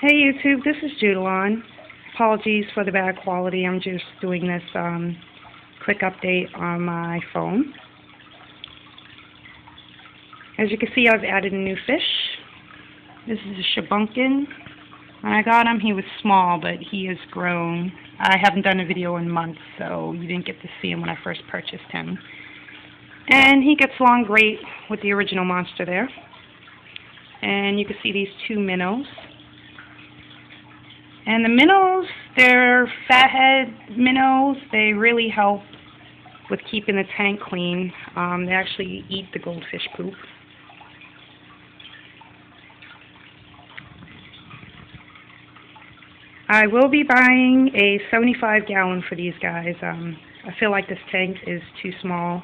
Hey YouTube, this is Judalon. Apologies for the bad quality. I'm just doing this um, quick update on my phone. As you can see, I've added a new fish. This is a Shubunkin. When I got him, he was small, but he has grown. I haven't done a video in months, so you didn't get to see him when I first purchased him. And he gets along great with the original monster there. And you can see these two minnows. And the minnows, they're fathead minnows. They really help with keeping the tank clean. Um, they actually eat the goldfish poop. I will be buying a 75 gallon for these guys. Um, I feel like this tank is too small.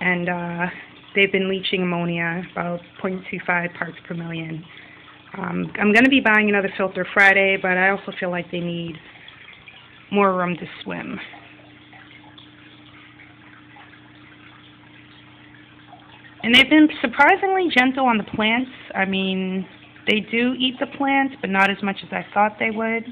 And uh, they've been leaching ammonia about 0.25 parts per million. Um, I'm going to be buying another filter Friday, but I also feel like they need more room to swim. And they've been surprisingly gentle on the plants. I mean, they do eat the plants, but not as much as I thought they would.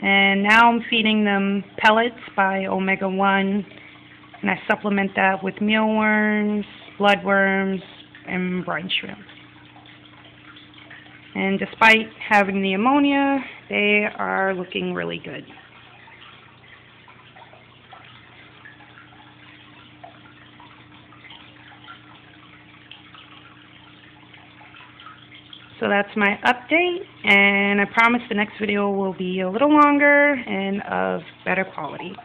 And now I'm feeding them pellets by Omega 1 and I supplement that with mealworms, bloodworms, and brine shrimp. And despite having the ammonia, they are looking really good. So that's my update, and I promise the next video will be a little longer and of better quality.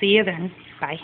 See you then. Bye.